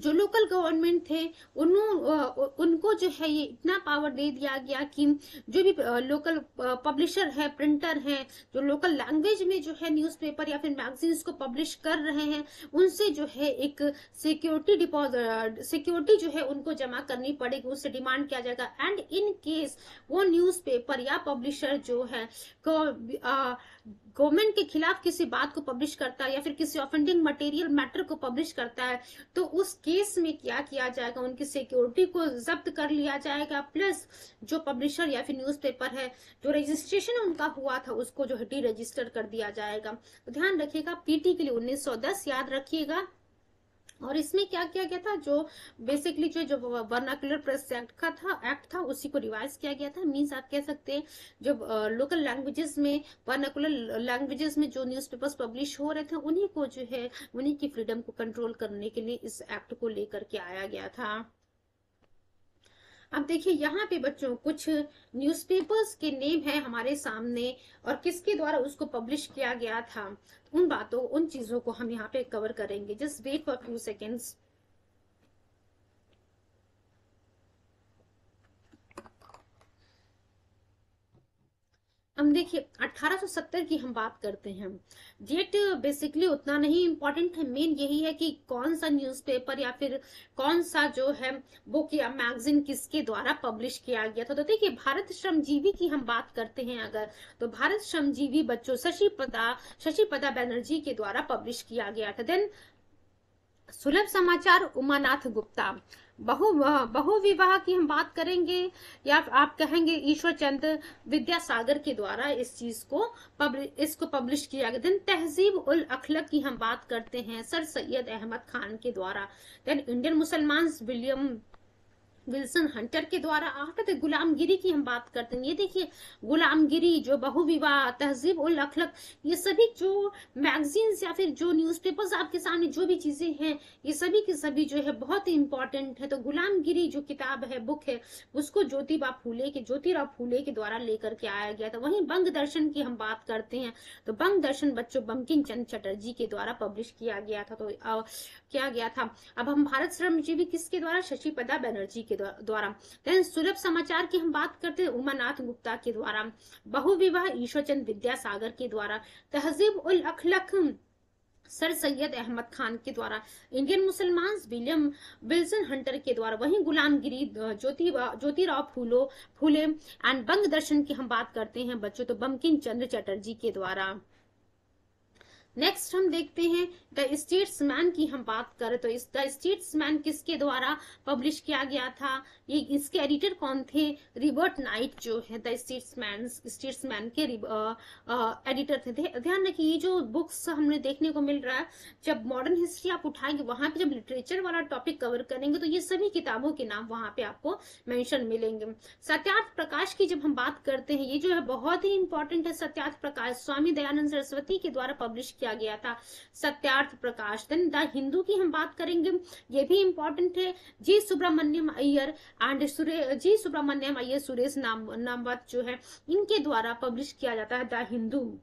जो लोकल गवर्नमेंट थे उन, उनको जो है ये इतना पावर दे दिया गया कि जो भी लोकल पब्लिशर है प्रिंटर है जो लोकल लैंग्वेज में जो है न्यूज़पेपर या फिर मैगजीन्स को पब्लिश कर रहे हैं उनसे जो है एक सिक्योरिटी डिपॉजिट सिक्योरिटी जो है उनको जमा करनी पड़ेगी उससे डिमांड किया जाएगा। एंड इन केस वो न्यूज़पेपर या पब्लिशर जो है गवर्नमेंट के खिलाफ किसी बात को पब्लिश करता है या फिर किसी ऑफेंडिंग मटेरियल मैटर को पब्लिश करता है तो उस केस में क्या किया जाएगा? उनकी सिक्योरिटी को जब्त कर लिया जाएगा। प्लस जो पब्लिशर या फिर न्यूज़पेपर है, जो रजिस्ट्रेशन उनका हुआ था, उसको जो है डी रजिस्टर कर दिया जाएगा। तो ध्यान रखिएगा पीटी के लिए 1910 याद रखिएगा। और इसमें क्या किया गया था? जो बेसिकली जो जो वर्नाकुलर प्रेस एक्ट का था एक्ट था, उसी को रिवाइज किया गया था। मीन्स आप कह सकते हैं जो लोकल लैंग्वेजेस में वर्नाकुलर लैंग्वेजेस में जो न्यूज़पेपर्स पब्लिश हो रहे थे, उन्हीं को जो है, उन्हीं की फ्रीडम को कंट्रोल करने के लिए इस एक्ट को लेकर के आया गया था। अब देखिए, यहाँ पे बच्चों, कुछ न्यूज़पेपर्स के नेम है हमारे सामने और किसके द्वारा उसको पब्लिश किया गया था, उन बातों, उन चीज़ों को हम यहाँ पे कवर करेंगे। Just wait for few seconds हम देखिए 1870 की हम बात करते हैं। डेट बेसिकली उतना नहीं इम्पोर्टेंट है। मेन यही है कि कौन सा न्यूज़पेपर या फिर कौन सा जो है बुक या मैगजीन किसके द्वारा पब्लिश किया गया था। तो देखिए, भारत श्रमजीवी की हम बात करते हैं अगर तो भारत श्रमजीवी बच्चों शशि पदा शशि पदा बैनर्जी के द्वारा पब्लिश किया गया था। देन सुलभ समाचार उमानाथ गुप्ता। बहु बहु विवाह की हम बात करेंगे, या आप कहेंगे ईश्वर चंद्र विद्यासागर के द्वारा इस चीज़ को पब्लिश इसको पब्लिश किया गया। देन तहजीब उल अखलक की हम बात करते हैं, सर सैयद अहमद खान के द्वारा। Then Indian Musalman William Wilson Hunter के द्वारा आफ्टर गुलामगिरी की हम बात करते हैं। ये देखिए, गुलामगिरी, जो बहुविवाह, तहजीब उल अखलक ये सभी जो मैगजीन्स या फिर जो न्यूज़पेपर्स आपके सामने जो भी चीज़ें हैं, ये सभी की सभी जो है बहुत ही इंपॉर्टेंट है। तो गुलामगिरी जो किताब है बुक है, उसको ज्योतिबा फूले के, ज्योतिराव फूले के द्वारा लेकर के आया गया था। वहीं बंग दर्शन की हम बात करते हैं। तो बंग दर्शन बच्चों बंकिम चंद चटर्जी के द्वारा पब्लिश किया गया था। तो किया गया था। अब हम भारत श्रमजीवी किसके द्वारा? शशि पदा बनर्जी के द्वारा। देन सुलभ समाचार की हम बात करते हैं उमानाथ गुप्ता के द्वारा। बहुविवाह ईश्वरचंद विद्यासागर के द्वारा। तहजीब उल अखलक सर सैयद अहमद खान के द्वारा। Indian Musalman William Wilson Hunter के द्वारा। वहीं गुलामगिरी ज्योति ज्योतिराव फूलो, फूले एंड बंग दर्शन की हम बात करते हैं बच्चों। तो बंकिम चंद्र चटर्जी के द्वारा। नेक्स्ट हम देखते हैं द स्टेट्समैन की हम बात करें तो इस द स्टेट्समैन किसके द्वारा पब्लिश किया गया था? ये इसके एडिटर कौन थे? रिबर्ट नाइट जो है द स्टेट्समैन स्टेट्समैन के एडिटर थे। ध्यान रखिए, ये जो बुक्स हमने देखने को मिल रहा है, जब मॉडर्न हिस्ट्री आप उठाएँगे, वहाँ पे जब लिटरेचर वाला टॉपिक कवर करेंगे तो ये सभी किताबों के नाम वहाँ पे आपको मेंशन मिलेंगे। सत्यार्थ प्रकाश की जब हम बात करते हैं, ये जो है बहुत ही इंपॉर्टेंट है, सत्यार्थ प्रकाश, स्वामी दयानंद सरस्वती के द्वारा पब्लिश किया गया था। सत्यार्थ प्रकाश देन, द हिंदू की हम बात करेंगे। ये भी इम्पोर्टेंट है। G Subramania Iyer and G Subramania Iyer Suresh नाम, नामवत जो है, इनके द्वारा पब्लिश किया जाता है द हिंदू।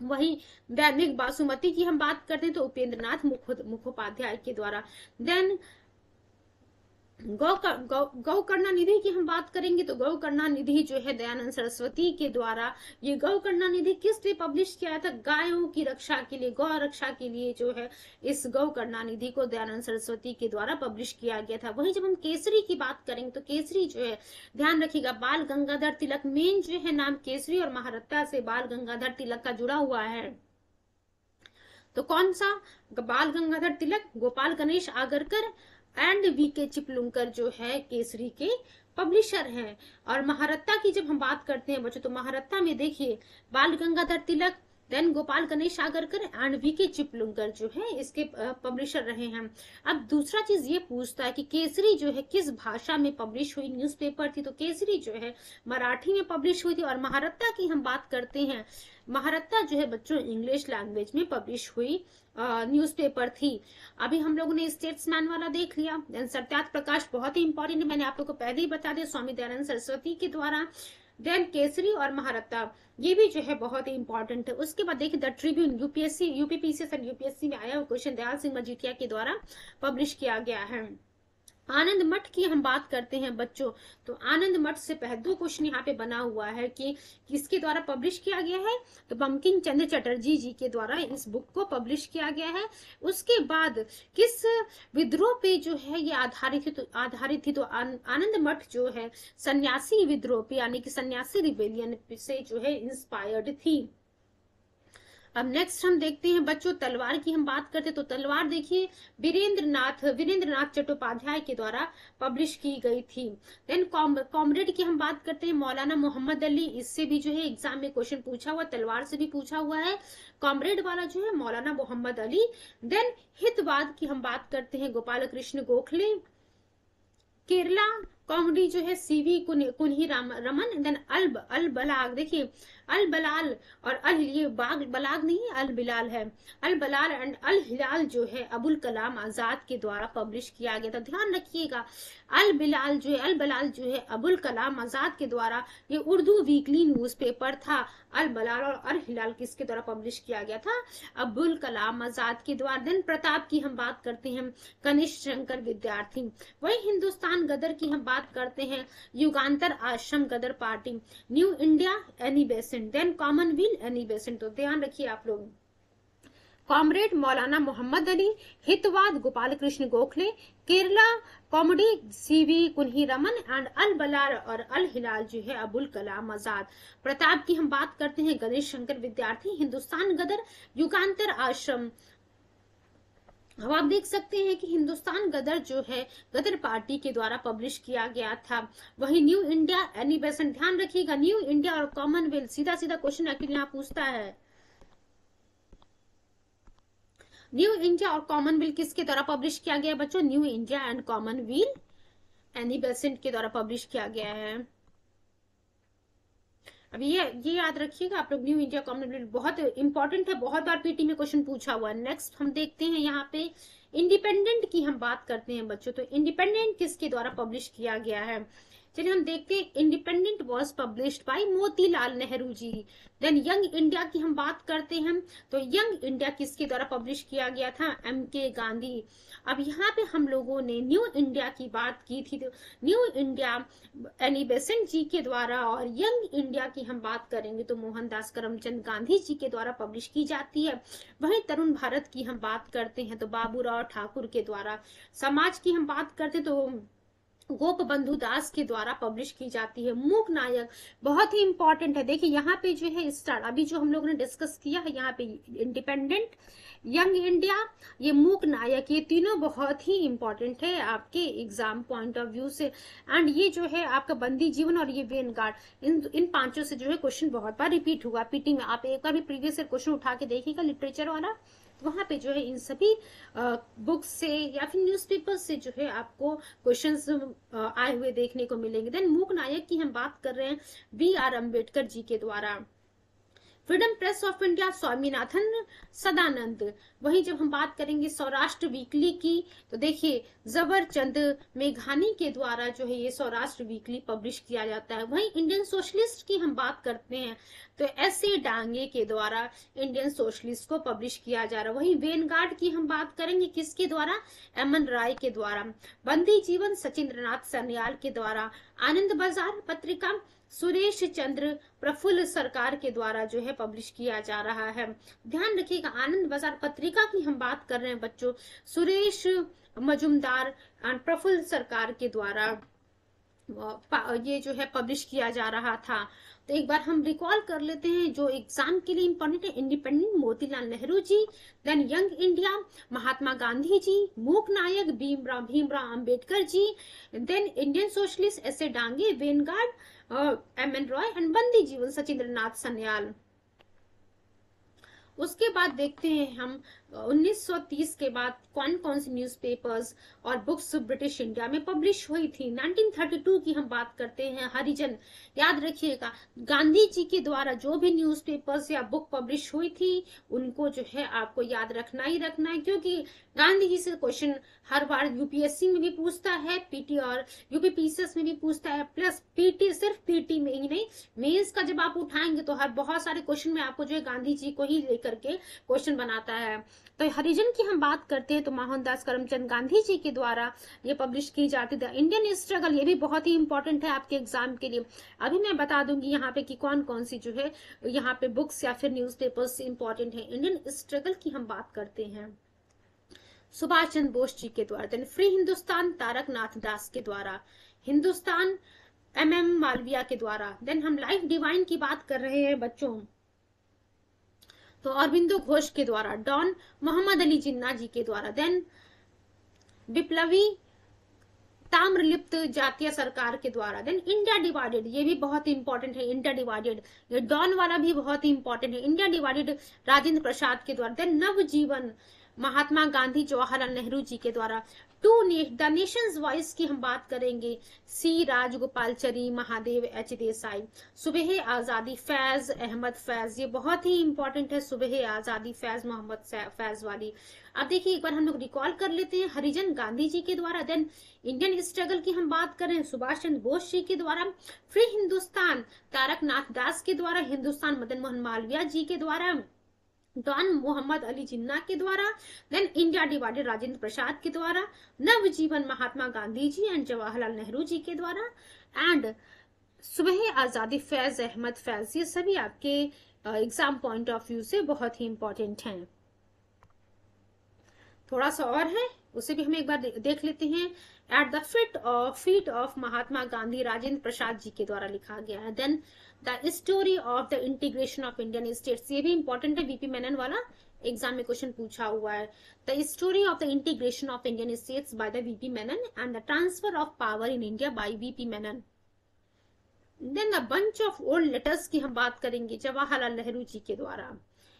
वही दैनिक बासुमती की हम बात करते हैं तो उपेंद्र नाथ मुखोपाध्याय के द्वारा। देन गौ कर, गौ करना निधि की हम बात करेंगे तो गौ करना निधि जो है दयानंद सरस्वती के द्वारा ये गौ करना निधि किस लिए पब्लिश किया था? गायों की रक्षा के लिए गौ रक्षा के लिए जो है इस गौ करना निधि को दयानंद सरस्वती के द्वारा पब्लिश किया गया था। वही जब हम केसरी की बात करेंगे तो केसरी जो है ध्यान रखिएगा बाल गंगाधर तिलक मेन जो है नाम केसरी और महारत्ता से बाल गंगाधर तिलक का जुड़ा हुआ है। तो कौन सा? Bal Gangadhar Tilak Gopal Ganesh Agarkar and V K Chiplunkar जो है, केसरी के पब्लिशर हैं। और महारत्ता की जब हम बात करते हैं, बच्चों तो महारत्ता में देखिए, Bal Gangadhar Tilak then Gopal Ganesh Agarkar and V K Chiplunkar जो है, इसके पब्लिशर रहे हैं। अब दूसरा चीज़ ये पूछता है कि केसरी जो है, किस भाषा में पब्लिश हुई न्यूज़पेपर थी? तो केसरी जो है, मराठी में पब्लिश हुई थी और महारत्ता की हम बात करते हैं। महारत्ता जो है, बच्चों इंग्लिश लैंग्वेज में पब्लिश हुई न्यूज़पेपर थी। अभी हम लोगों ने स्टेट्समैन वाला देख लिया। देन सत्यार्थ प्रकाश बहुत ही इंपॉर्टेंट मैंने आप लोग को पहले ही बता दिया स्वामी दयानंद सरस्वती के द्वारा। देन केसरी और महारत्ता। ये भी जो है बहुत ही इंपॉर्टेंट है। उसके बाद देखिए the Tribune UPSC UPPC UPSC में आया क्वेश्चन दयाल सिंह मजीठिया के द्वारा पब्लिश किया गया है। आनंद मठ की हम बात करते हैं बच्चों। तो आनंद मठ से पहले दो क्वेश्चन यहाँ पे बना हुआ है कि किसके द्वारा पब्लिश किया गया है? तो बंकिम चंद्र चटर्जी जी के द्वारा इस बुक को पब्लिश किया गया है। उसके बाद किस विद्रोह पे जो है ये आधारित तो आधारित थी तो आनंद मठ जो है सन्यासी विद्रोह पे, यानी कि सन्यासी रिवेलियन से जो है इंस्पायर्ड थी। अब नेक्स्ट हम देखते हैं, बच्चों, तलवार की हम बात करते तो तलवार देखिए वीरेंद्र नाथ वीरेंद्र नाथ चट्टोपाध्याय के द्वारा पब्लिश की गई थी। देन कॉमरेड की हम बात करते हैं, मौलाना मोहम्मद अली, इससे भी जो है एग्ज़ाम में क्वेश्चन पूछा हुआ, तलवार से भी पूछा हुआ है। कॉमरेड वाला जो है, मौलाना मोहम्मद अली। देन हितवाद की हम बात करते हैं गोपाल कृष्ण गोखले। केरला, कॉमेडी जो है सीवी कुन, कुन्ही रमन। देन अल अल बलाग देखिए अल बलाल और अल, ये बाग बलाग नहीं, अल बिलाल है। अल बलाल एंड अल हिलाल जो है, अबुल कलाम आज़ाद के द्वारा पब्लिश किया गया था। ध्यान रखिएगा, अल बिलाल जो है, अल बलाल जो है, अबुल कलाम आज़ाद के द्वारा ये उर्दू वीकली न्यूज़पेपर था। अल बलाल और अल हिलाल किसके द्वारा पब्लिश किया गया था? अबुल कलाम आज़ाद के द्वारा। दिन प्रताप की हम बात करते हैं, कनिष्ठ शंकर विद्यार्थी। वही हिंदुस्तान गदर की हम बात करते हैं, Yugantar Ashram Ghadar party. New India, Annie Besant then Commonweal Besant तो ध्यान रखिए आप लोग Comrade Maulana Mohammad Ali Hitavada Gopal Krishna Gokhale Kerala Kaumudi C V Kunhi Raman and Al Balagh और अल हिलाल जो है अबुल कलाम आज़ाद प्रताप की हम बात करते हैं गणेश शंकर विद्यार्थी हिंदुस्तान गदर युगांतर आश्रम अब आप देख सकते हैं कि हिंदुस्तान गदर जो है, गदर पार्टी के द्वारा पब्लिश किया गया था। वही न्यू इंडिया एनी बेसन ध्यान रखिएगा न्यू इंडिया और कॉमनवेल्थ सीधा सीधा क्वेश्चन एक्चुअली यहाँ पूछता है। न्यू इंडिया और कॉमनवेल्थ किसके द्वारा पब्लिश किया गया बच्चों? New India and Commonweal Annie Besant के द्वारा पब्लिश किया गया है। अब ये ये याद रखिएगा, आप लोग न्यू इंडिया कॉमनवेल्थ बहुत इंपॉर्टेंट है, बहुत बार पीटी में क्वेश्चन पूछा हुआ है। नेक्स्ट हम देखते हैं यहाँ पे इंडिपेंडेंट की हम बात करते हैं बच्चों तो इंडिपेंडेंट किसके द्वारा पब्लिश किया गया है? चलिए हम देखते हैं Independent was published by Motilal Nehru ji. Then Young India की हम बात करते हैं तो यंग इंडिया किसके द्वारा पब्लिश किया गया था? एम के गांधी अब यहाँ पे हम लोगों ने न्यू इंडिया की बात की थी New India Annie Besant ji के द्वारा और यंग इंडिया की हम बात करेंगे तो मोहनदास करमचंद गांधी जी के द्वारा पब्लिश की जाती है। वही तरुण भारत की हम बात करते हैं तो बाबूराव ठाकुर के द्वारा। समाज की हम बात करते तो गोप बंधु दास के द्वारा पब्लिश की जाती है। मूक नायक बहुत ही इंपॉर्टेंट है। देखिए, यहाँ पे जो है स्टार्ट अभी जो हम लोगों ने डिस्कस किया है, यहाँ पे इंडिपेंडेंट यंग इंडिया ये मूक नायक, ये तीनों बहुत ही इंपॉर्टेंट है आपके एग्ज़ाम पॉइंट ऑफ़ व्यू से। एंड ये जो है आपका बंदी जीवन और ये वेन गार्ड इन इन पाँचों से जो है क्वेश्चन बहुत बार रिपीट हुआ। पीटी में आप एक बार भी प्रीवियस क्वेश्चन उठा के देखिएगा लिटरेचर वाला। वहाँ पे जो है इन सभी बुक्स से या फिर न्यूज़पेपर से जो है आपको क्वेश्चंस आए हुए देखने को मिलेंगे। देन मूक नायक की हम बात कर रहे हैं बी आर अंबेडकर जी के द्वारा। Freedom press of India Swaminathan Sadanand. वहीं जब हम बात करेंगे सौराष्ट्र वीकली की तो देखिए जबर चंद मेघानी के द्वारा जो है ये सौराष्ट्र वीकली पब्लिश किया जाता है। वहीं इंडियन सोशलिस्ट की हम बात करते हैं तो एस ए डांगे के द्वारा इंडियन सोशलिस्ट को पब्लिश किया जा रहा है। वहीं वेनगार्ड की हम बात करेंगे, किसके द्वारा? एमन राय के द्वारा। बंदी जीवन सचिंद्र नाथ सन्याल के द्वारा। आनंद बाज़ार पत्रिका सुरेश चंद्र प्रफुल्ल सरकार के द्वारा जो है पब्लिश किया जा रहा है। ध्यान रखिएगा, आनंद बाज़ार पत्रिका की हम बात कर रहे हैं बच्चों। सुरेश मजुमदार प्रफुल्ल सरकार के द्वारा ये जो है पब्लिश किया जा रहा था। तो एक बार हम रिकॉल कर लेते हैं जो एग्ज़ाम के लिए इम्पोर्टेंट है Independent Motilal Nehru ji then Young India Mahatma Gandhi ji, Mook Nayak Bhimrao Bhimrao Ambedkar ji then Indian Socialist S A Dange Vanguard M N Roy and Bandi Jivan Sachindranath Sanyal. उसके बाद देखते हैं हम 1930 के बाद कौन कौन सी न्यूज़पेपर्स और बुक्स ब्रिटिश इंडिया में पब्लिश हुई थी? 1932 की हम बात करते हैं। हरिजन, याद रखिएगा गांधी जी के द्वारा जो भी न्यूज़पेपर्स या बुक पब्लिश हुई थी, उनको जो है आपको याद रखना ही रखना है, क्योंकि गांधी जी से क्वेश्चन हर बार यूपीएससी में भी पूछता है पीटी और यूपीपीसीएस में भी पूछता है प्लस पीटी सिर्फ़ पीटी में ही नहीं मेंस का जब आप उठाएँगे तो हर बहुत सारे क्वेश्चन में आपको जो है गांधी जी को ही लेकर के क्वेश्चन बनाता है। तो हरिजन की हम बात करते हैं तो मोहनदास करमचंद गांधी जी के द्वारा ये पब्लिश की जाती थी इंडियन स्ट्रगल ये भी बहुत ही इंपॉर्टेंट है आपके एग्ज़ाम के लिए। अभी मैं बता दूँगी यहाँ पे कि कौन कौन सी जो है, यहाँ पे बुक्स या फिर न्यूज़ पेपर्स इंपॉर्टेंट है इंडियन स्ट्रगल की हम बात करते हैं। सुभाष चंद्र बोस जी के द्वारा देन फ्री हिंदुस्तान तारक नाथ दास के द्वारा हिंदुस्तान एम एम मालविया के द्वारा देन हम लाइफ डिवाइन की बात कर रहे हैं बच्चों। तो अरविंदो घोष के द्वारा, डॉन मोहम्मद अली जिन्ना जी के द्वारा देन विप्लवी ताम्रलिप्त जातीय सरकार के द्वारा देन इंडिया डिवाइडेड ये भी बहुत इंपॉर्टेंट है इंडिया डिवाइडेड ये डॉन वाला भी बहुत ही इंपॉर्टेंट है इंडिया डिवाइडेड राजेंद्र प्रसाद के द्वारा देन नवजीवन महात्मा गांधी जवाहरलाल नेहरू जी के द्वारा टू द नेशंस वॉइस की हम बात करेंगे। सी राजगोपालचरी महादेव एच देसाई सुबह आज़ादी फैज, अहमद फैज, ये बहुत ही इंपॉर्टेंट है सुबह आज़ादी फैज, मोहम्मद फैज वाली। अब देखिए, एक बार हम लोग रिकॉल कर लेते हैं हरिजन गांधी जी के द्वारा देन इंडियन स्ट्रगल की हम बात करें, सुभाष चंद्र बोस जी के द्वारा, फ्री हिंदुस्तान तारक नाथ दास के द्वारा, हिंदुस्तान मदन मोहन मालविया जी के द्वारा। डॉन मोहम्मद अली जिन्ना के द्वारा then India divided Rajendra Prasad के द्वारा, नवजीवन महात्मा गांधी जी एंड जवाहरलाल नेहरू जी के द्वारा एंड सुबह आज़ादी फैज अहमद फैज, ये सभी आपके एग्ज़ाम पॉइंट ऑफ़ व्यू से बहुत ही इंपॉर्टेंट हैं। थोड़ा सा और है, उसे भी हम एक बार देख लेते हैं। At the fit of feet of Mahatma Gandhi Rajendra Prasad ji के द्वारा लिखा गया है। Then the story of the integration of Indian states ये भी इंपॉर्टेंट है बीपी मेनन वाला एग्ज़ाम में क्वेश्चन पूछा हुआ है। The story of the integration of Indian states by the V P Menon and the transfer of power in India by V P Menon then the bunch of old letters की हम बात करेंगे जवाहरलाल नेहरू जी के द्वारा।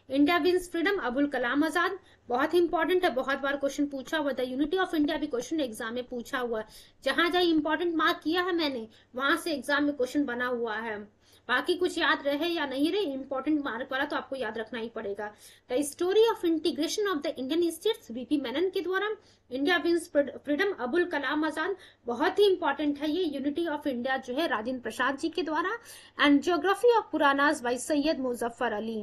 India wins freedom Abul Kalam Azad बहुत इंपॉर्टेंट है, बहुत बार क्वेश्चन पूछा हुआ था यूनिटी ऑफ़ इंडिया भी क्वेश्चन एग्ज़ाम में पूछा हुआ जहाँ जहाँ इंपॉर्टेंट मार्क किया है मैंने, वहाँ से एग्ज़ाम में क्वेश्चन बना हुआ है। बाकी कुछ याद रहे या नहीं रहे इंपॉर्टेंट मार्क वाला तो आपको याद रखना ही पड़ेगा। The story of integration of the Indian states B P Menon के द्वारा India wins freedom Abul Kalam Azad बहुत ही इंपॉर्टेंट है ये यूनिटी ऑफ़ इंडिया जो है राजेंद्र प्रसाद जी के द्वारा and geography of Puranas by Syed Muzaffar Ali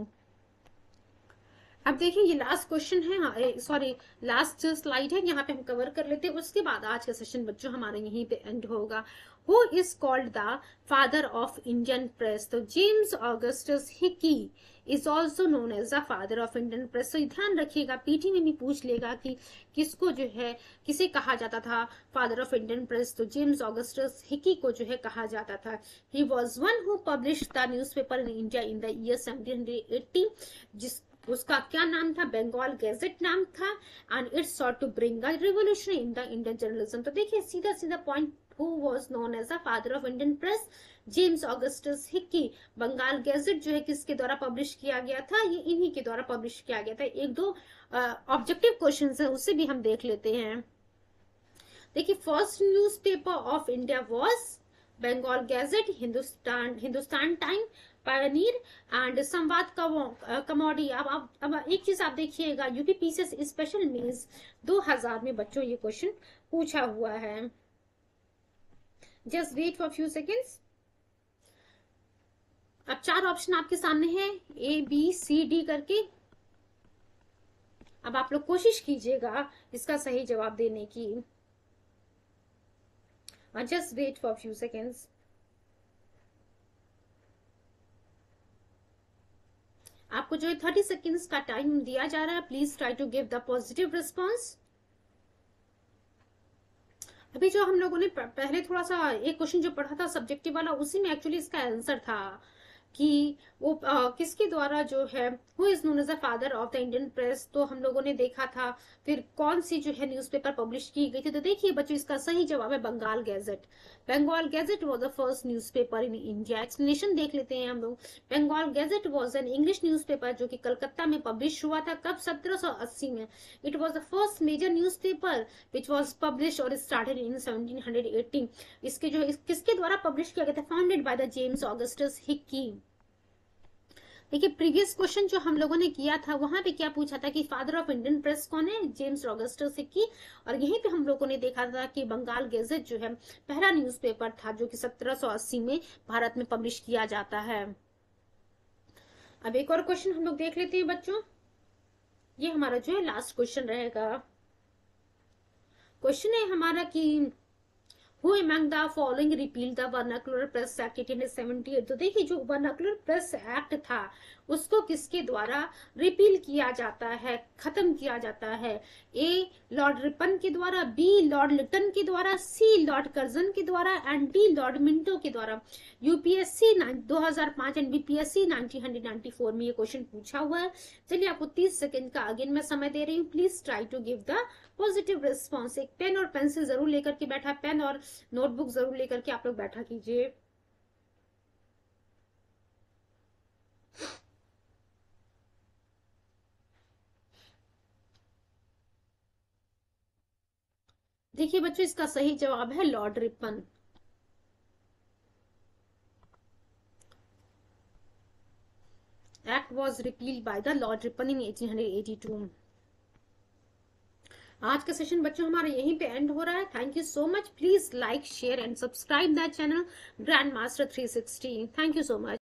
अब देखिए, ये लास्ट क्वेश्चन है सॉरी लास्ट स्लाइड है, यहाँ पे हम कवर कर लेते हैं, उसके बाद आज का सेशन बच्चों, हमारा यहीं पे एंड होगा। Who is called the father of Indian press तो James Augustus Hicky is also known as the father of Indian press तो ध्यान रखिएगा, पीटी में भी पूछ लेगा कि किसको जो है, किसे कहा जाता था फादर ऑफ़ इंडियन प्रेस तो जेम्स ऑगस्टस हिकी को जो है कहा जाता था। He was one who publish the news paper in India in the year seventeen जिस, उसका क्या नाम था? बंगाल गैजेट नाम था। And it's to bring a revolution in the Indian journalism तो देखिए सीधा सीधा point who was known as the father of Indian press James Augustus Hicky Bengal gazette जो है किसके द्वारा पब्लिश किया गया था, ये इन्हीं के द्वारा पब्लिश किया गया था। एक दो ऑब्जेक्टिव क्वेश्चन है, उससे भी हम देख लेते हैं। देखिए first newspaper of India was Bengal gazette Hindustan Hindustan Time Pioneer and Samvad Kaumudi अब आप अब एक चीज़ आप देखिएगा यूपी पीसीएस स्पेशल मीन्स 2000 में बच्चों ये क्वेश्चन पूछा हुआ है। Just wait for few seconds अब चार ऑप्शन आपके सामने हैं ए बी सी डी करके। अब आप लोग कोशिश कीजिएगा इसका सही जवाब देने की। Just wait for few seconds आपको जो है थर्टी सेकेंड्स का टाइम दिया जा रहा है। Please try to give the positive response अभी जो हम लोगों ने पहले थोड़ा सा एक क्वेश्चन जो पढ़ा था सब्जेक्टिव वाला, उसी में एक्चुअली इसका आंसर था। कि वो आ, किसके द्वारा जो है who is known as the father of the Indian press तो हम लोगों ने देखा था फिर कौन सी जो है न्यूज़पेपर पब्लिश की गई थी तो देखिए बच्चों इसका सही जवाब है Bengal gazette Bengal gazette was the first newspaper in India explanation देख लेते हैं हम लोग. Bengal gazette was an English newspaper जो की कलकत्ता में पब्लिश हुआ था कब? 1780 में. It was the first major news paper which was publish और स्टार्टेड इन 1780 इसके जो किसके द्वारा पब्लिश किया गया था? Founded by the James Augustus Hicky देखिए प्रीवियस क्वेश्चन जो हम लोगों ने किया था, वहाँ पे क्या पूछा था कि फादर ऑफ़ इंडियन प्रेस कौन है? जेम्स रॉगस्टर सिक्की और यहीं पे हम लोगों ने देखा था कि बंगाल गेजेट जो है, पहला न्यूज़पेपर था जो कि 1780 में भारत में पब्लिश किया जाता है। अब एक और क्वेश्चन हम लोग देख लेते हैं बच्चों। ये हमारा जो है लास्ट क्वेश्चन रहेगा। क्वेश्चन है हमारा कि who among the following repeal the vernacular press act eighteen seventy तो देखिए, जो वर्नाकुलर प्रेस एक्ट था, उसको किसके द्वारा रिपील किया जाता है, खत्म किया जाता है? ए लॉर्ड रिपन के द्वारा बी लॉर्ड लिटन के द्वारा सी लॉर्ड कर्जन के द्वारा एंड डी लॉर्ड मिंटो के द्वारा। यूपीएससी 2005 एंड बीपीएससी 1994 में ये क्वेश्चन पूछा हुआ है। चलिए आपको 30 सेकंड का अगेन मैं समय दे रही हूँ। Please try to give the positive response एक पेन और पेंसिल ज़रूर लेकर के बैठा पेन और नोटबुक ज़रूर लेकर के आप लोग बैठा कीजिए। देखिए बच्चों, इसका सही जवाब है Lord Ripon. Act was repeal by the Lord Ripon in 1882 आज का सेशन बच्चों हमारा यहीं पे एंड हो रहा है. Thank you so much please like share and subscribe that channel grand master 360 thank you so much